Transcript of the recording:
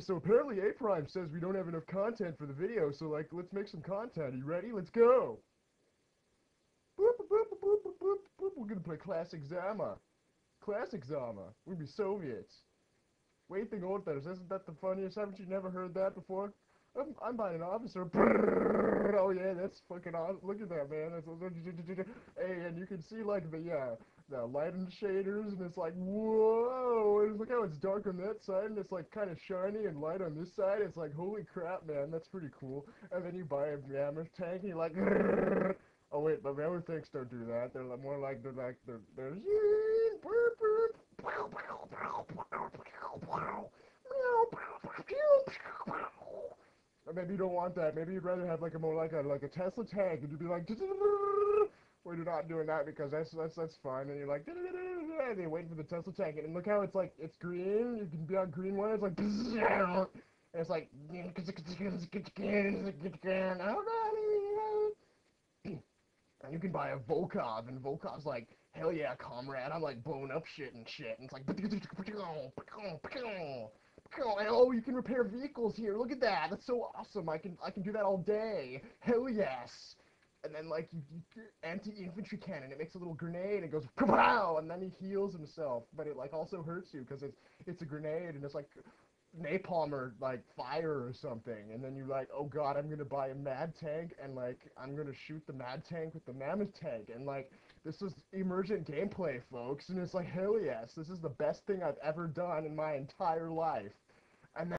so apparently A Prime says we don't have enough content for the video, so like, let's make some content. Are you ready? Let's go. Boop, boop, boop. We're gonna play Classic Zama. Classic Zama. We're gonna be Soviets. Wait, thing old Isn't that the funniest? Haven't you never heard that before? I'm, I'm buying an officer. Brrr. Oh yeah, that's fucking awesome. Look at that, man. That's, hey, and you can see like the uh, the lighting shaders, and it's like whoa. And look how it's dark on that side, and it's like kind of shiny and light on this side. It's like holy crap, man. That's pretty cool. And then you buy a mammoth tank, and you're like. Brrr. Oh wait, but mammoth tanks don't do that. They're more like they're like they're they're. Or maybe you don't want that. Maybe you'd rather have like a more like a like a Tesla tank, and you'd be like, well, you're not doing that because that's that's that's fine. And you're like, and you're waiting for the Tesla tank, and look how it's like it's green. You can be on green one. It's like, and it's like, and you can buy a Volkov, and Volkov's like, hell yeah, comrade. I'm like blowing up shit and shit, and it's like. Oh, you can repair vehicles here. Look at that. That's so awesome. I can I can do that all day. Hell yes. And then like you, you anti-infantry cannon. It makes a little grenade. It goes pow, and then he heals himself. But it like also hurts you because it's it's a grenade and it's like napalm or like fire or something. And then you're like, oh god, I'm gonna buy a mad tank and like I'm gonna shoot the mad tank with the mammoth tank and like this is emergent gameplay, folks, and it's like, hell yes, this is the best thing I've ever done in my entire life.